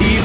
Y